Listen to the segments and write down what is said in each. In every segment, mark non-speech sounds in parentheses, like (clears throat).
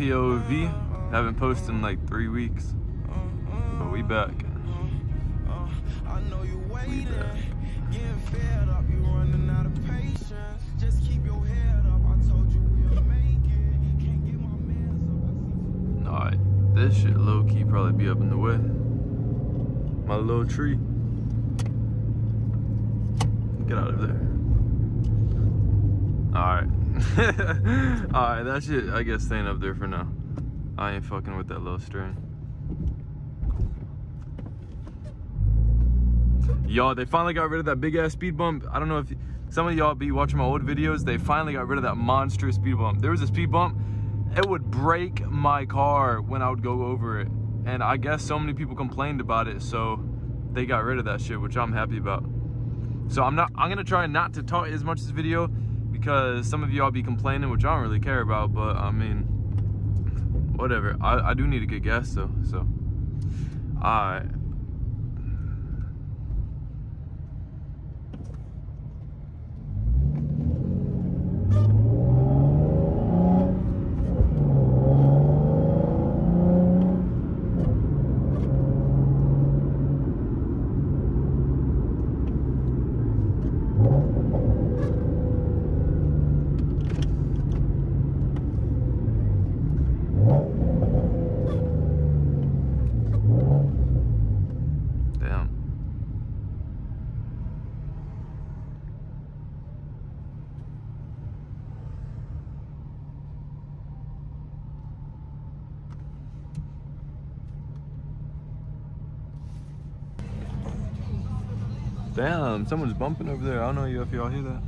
Alright, y'all, little POV. Haven't posted in like three weeks. But we back. We back. Getting fed up, you running out of patience. Just keep your head up. I told you we'll make it. Can't get my mans up. Alright, this shit low key probably be up in the way. My little tree. Get out of there. Alright. (laughs) Alright, that shit, I guess, staying up there for now. I ain't fucking with that little string. Y'all, they finally got rid of that big ass speed bump. I don't know if some of y'all be watching my old videos. They finally got rid of that monstrous speed bump. There was a speed bump. It would break my car when I would go over it. And I guess so many people complained about it, so they got rid of that shit, which I'm happy about. So I'm not I'm gonna try not to talk as much this video because some of y'all be complaining, which I don't really care about, but I mean whatever. I, I do need to get gas though, so alright. Damn. Damn, someone's bumping over there. I don't know if y'all hear that.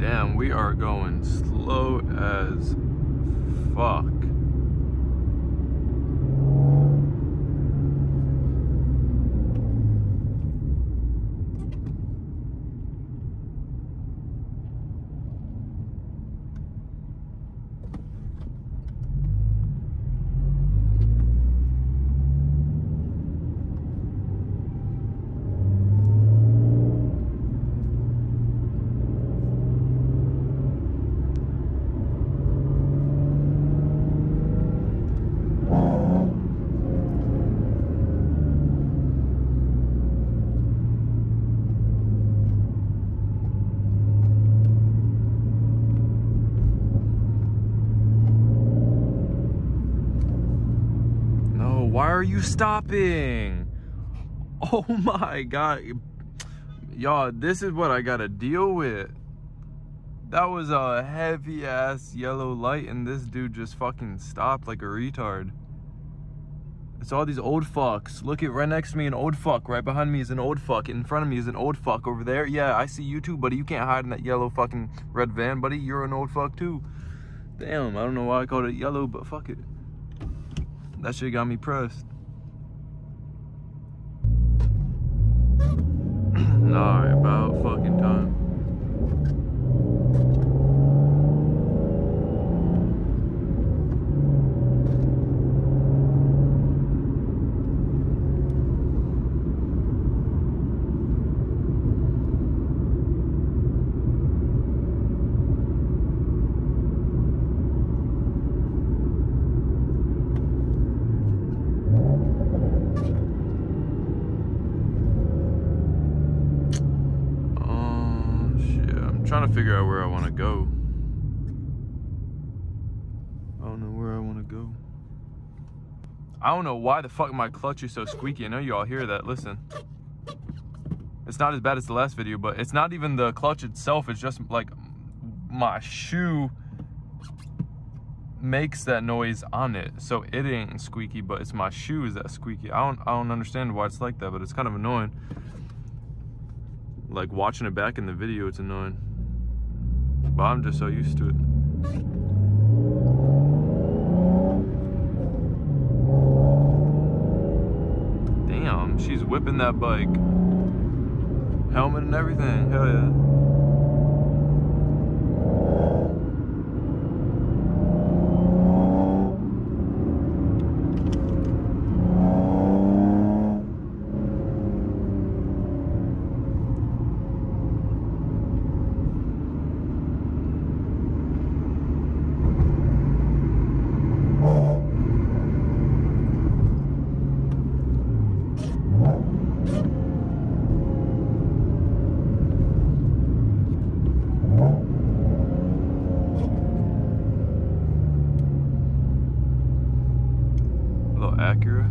Damn, we are going slow as fuck. No, why are you stopping? Oh (laughs) my god. Y'all, this is what I gotta deal with. That was a heavy ass yellow light and this dude just fucking stopped like a retard. It's all these old fucks. Look at right next to me, an old fuck. Right behind me is an old fuck. In front of me is an old fuck. Over there, yeah, I see you too, buddy. You can't hide in that yellow fucking red van, buddy. You're an old fuck too. Damn, I don't know why I called it yellow, but fuck it. That shit got me pressed. you trying to figure out where I want to go. I don't know where I want to go. I don't know why the fuck my clutch is so squeaky. I know you all hear that. Listen. It's not as bad as the last video, but it's not even the clutch itself. It's just like my shoe makes that noise on it. So it ain't squeaky, but it's my shoes that squeaky. I don't I don't understand why it's like that, but it's kind of annoying. Like watching it back in the video, it's annoying. But I'm just so used to it. Damn, she's whipping that bike. Helmet and everything. Hell yeah. little Acura.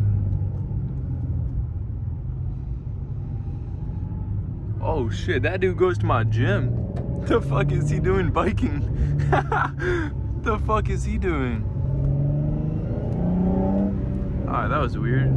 Shit, that dude goes to my gym. (laughs) The fuck is he doing biking? (laughs) the fuck is he doing? Alright, that was weird.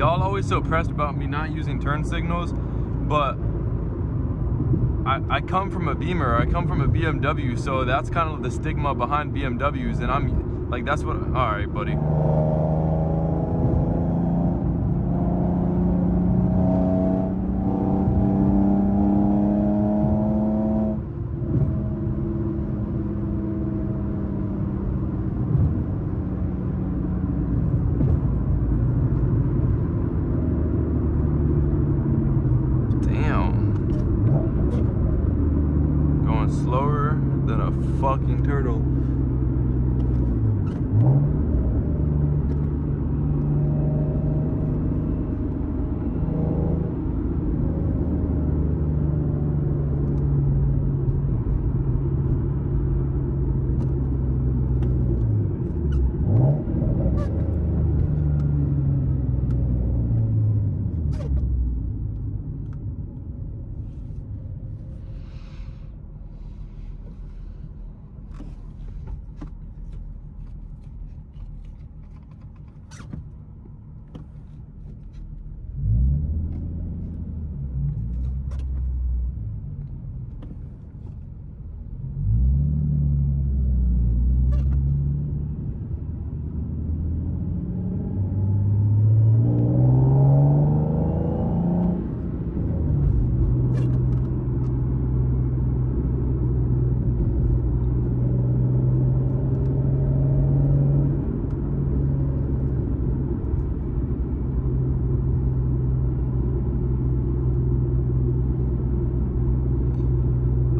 Y'all always so pressed about me not using turn signals, but I, I come from a Beamer, I come from a BMW, so that's kind of the stigma behind BMWs, and I'm like, that's what, all right, buddy. Damn. Going slower than a fucking turtle.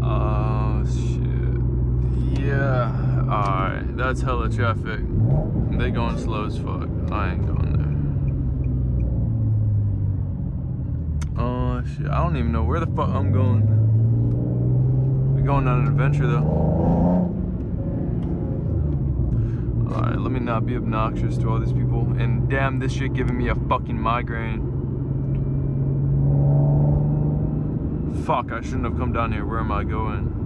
Oh shit. Yeah. Alright. That's hella traffic. They going slow as fuck. I ain't going there. Oh shit. I don't even know where the fuck I'm going. We're going on an adventure though. Alright, let me not be obnoxious to all these people. And damn, this shit giving me a fucking migraine. Fuck, I shouldn't have come down here. Where am I going?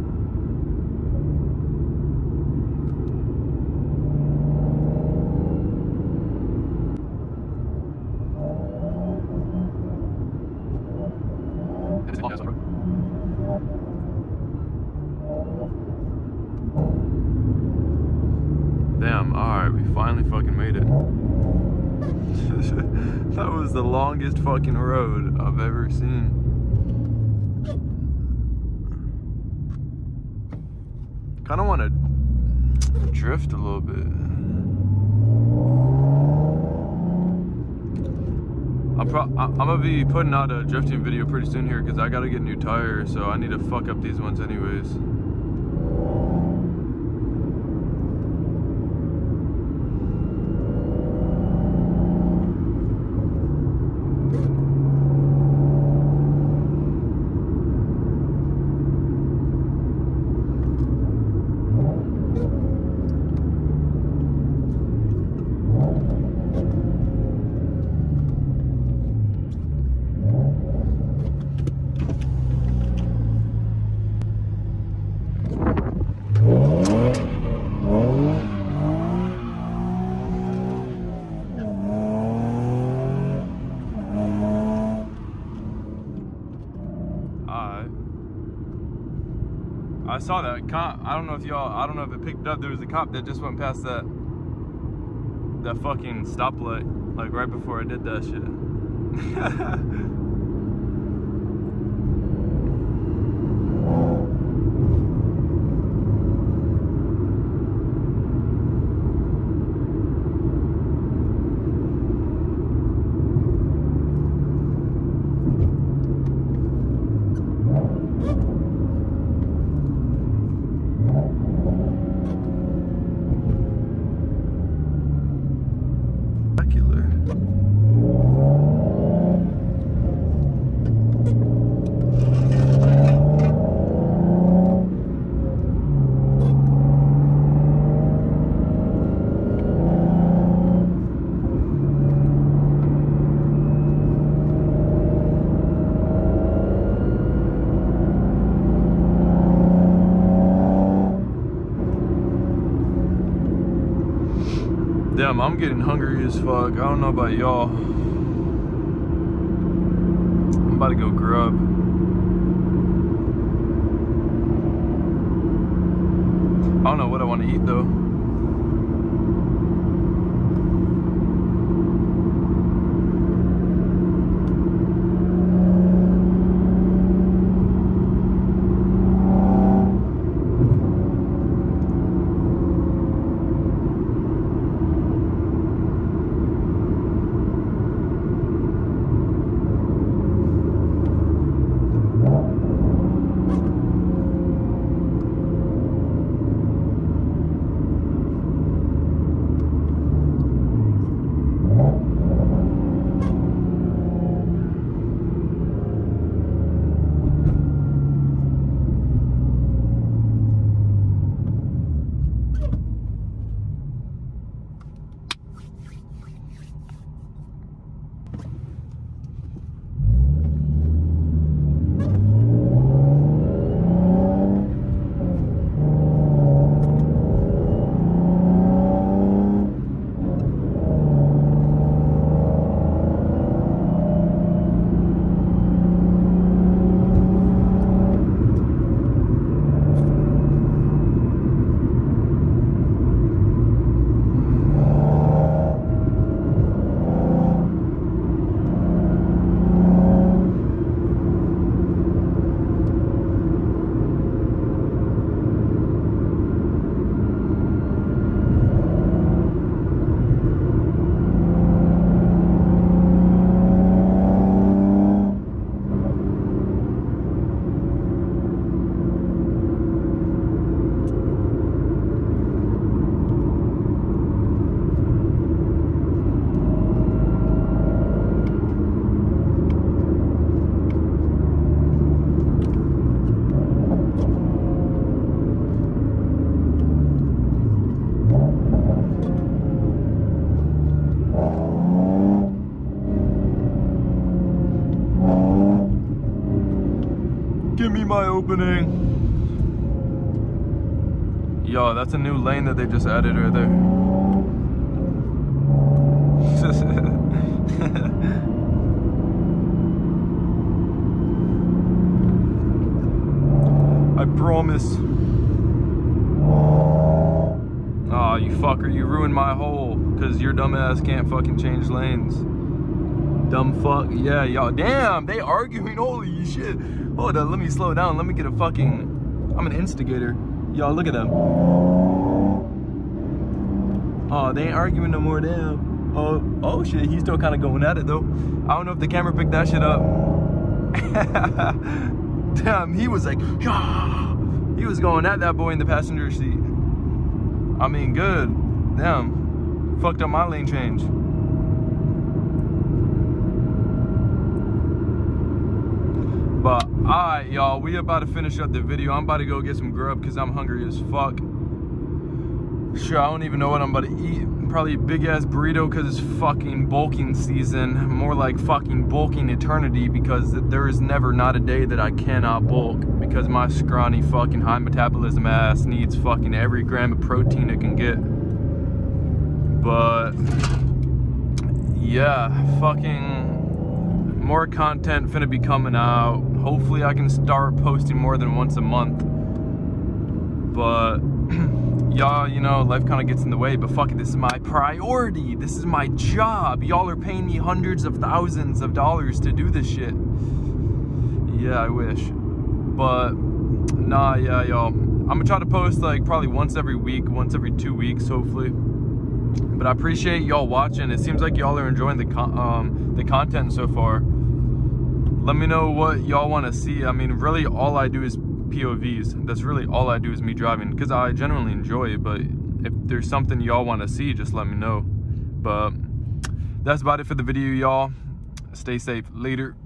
Damn, alright, we finally fucking made it. that was the longest fucking road I've ever seen. Kind of want to drift a little bit. I'm, pro- I'm gonna be putting out a drifting video pretty soon here because I gotta get new tires, so I need to fuck up these ones anyways. Alright. I saw that cop. I don't know if y'all. I don't know if it picked up. There was a cop that just went past that. That fucking stoplight, like right before I did that shit. (laughs) Damn, I'm getting hungry as fuck. I don't know about y'all. I'm about to go grub. I don't know what I want to eat though. Opening. Yo, that's a new lane that they just added right there. (laughs) I promise. Aw, oh, you fucker, you ruined my hole. Cause your dumbass can't fucking change lanes. Dumb fuck. Yeah, y'all. Damn, they arguing. Holy shit. Hold on, let me slow down. Let me get a fucking. I'm an instigator. Y'all, look at them. Oh, they ain't arguing no more. Damn. Oh, oh shit. He's still kind of going at it though. I don't know if the camera picked that shit up. (laughs) Damn, he was like. He was going at that boy in the passenger seat. I mean, good. Damn. Fucked up my lane change. But, alright, y'all. We about to finish up the video. I'm about to go get some grub because I'm hungry as fuck. Sure, I don't even know what I'm about to eat. Probably a big ass burrito because it's fucking bulking season. More like fucking bulking eternity because there is never not a day that I cannot bulk because my scrawny fucking high metabolism ass needs fucking every gram of protein it can get. But yeah, fucking more content finna be coming out. Hopefully I can start posting more than once a month. But (clears throat) y'all, you know, life kind of gets in the way, but fuck it, this is my priority. This is my job. Y'all are paying me hundreds of thousands of dollars to do this shit. Yeah, I wish. But, nah, yeah, y'all. I'm gonna try to post like probably once every week, once every two weeks, hopefully. But I appreciate y'all watching. It seems like y'all are enjoying the con um, the content so far. Let me know what y'all want to see. I mean, really, all I do is POVs. That's really all I do is me driving because I genuinely enjoy it. But if there's something y'all want to see, just let me know. But that's about it for the video, y'all. Stay safe. Later.